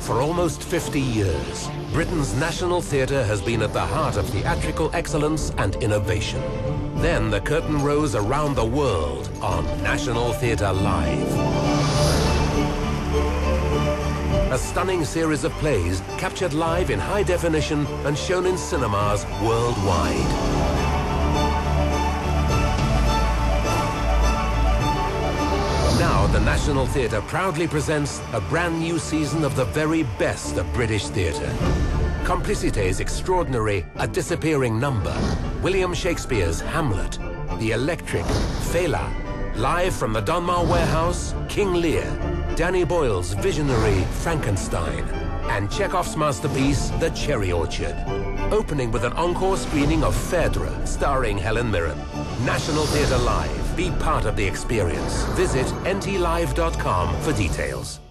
For almost 50 years, Britain's National Theatre has been at the heart of theatrical excellence and innovation. Then the curtain rose around the world on National Theatre Live. A stunning series of plays captured live in high definition and shown in cinemas worldwide. National Theatre proudly presents a brand new season of the very best of British theatre. Complicité's extraordinary A Disappearing Number, William Shakespeare's Hamlet, The Electric, Fela, live from the Donmar Warehouse, King Lear, Danny Boyle's visionary Frankenstein, and Chekhov's masterpiece, The Cherry Orchard. Opening with an encore screening of Phèdre, starring Helen Mirren. National Theatre Live. Be part of the experience. Visit ntlive.com for details.